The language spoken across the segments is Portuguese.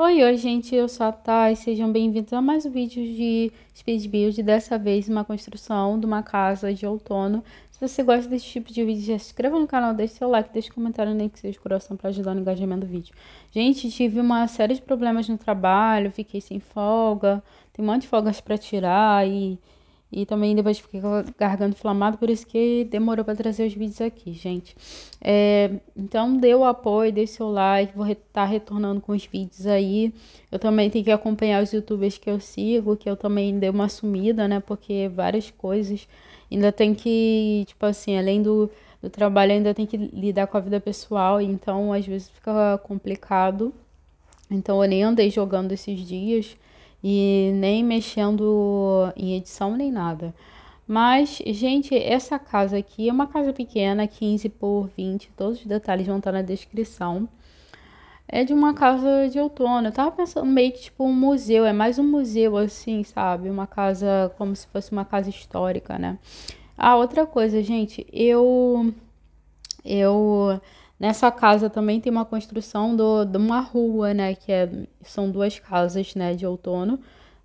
Oi, oi, gente, eu sou a Thay, sejam bem-vindos a mais um vídeo de Speed Build, dessa vez uma construção de uma casa de outono. Se você gosta desse tipo de vídeo, já se inscreva no canal, deixe seu like, deixe um comentário nem que seja de coração para ajudar no engajamento do vídeo. Gente, tive uma série de problemas no trabalho, fiquei sem folga, tem um monte de folgas para tirar e e também depois fiquei com a garganta inflamada, por isso que demorou para trazer os vídeos aqui, gente. É, então, dê o apoio, dê seu like, vou estar tá retornando com os vídeos aí. Eu também tenho que acompanhar os youtubers que eu sigo, que eu também dei uma sumida, né? Porque várias coisas. Ainda tem que, tipo assim, além do, do trabalho, ainda tem que lidar com a vida pessoal, então às vezes fica complicado. Então, eu nem andei jogando esses dias e nem mexendo em edição nem nada. Mas, gente, essa casa aqui é uma casa pequena, 15 por 20, todos os detalhes vão estar na descrição. É de uma casa de outono. Eu tava pensando meio que tipo um museu, é mais um museu assim, sabe? Uma casa como se fosse uma casa histórica, né? Ah, outra coisa, gente, eu eu Nessa casa também tem uma construção do, de uma rua, né? Que é, são duas casas, né? De outono,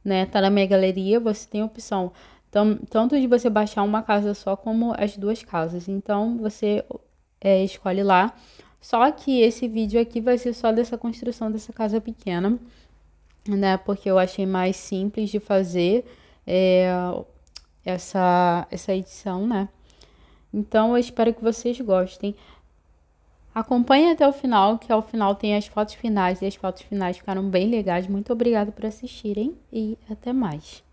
né? Tá na minha galeria, você tem opção tam, tanto de você baixar uma casa só, como as duas casas. Então, você é, escolhe lá. Só que esse vídeo aqui vai ser só dessa construção dessa casa pequena, né? Porque eu achei mais simples de fazer é, essa, essa edição, né? Então, eu espero que vocês gostem. Acompanhe até o final, que ao final tem as fotos finais e as fotos finais ficaram bem legais. Muito obrigada por assistirem e até mais.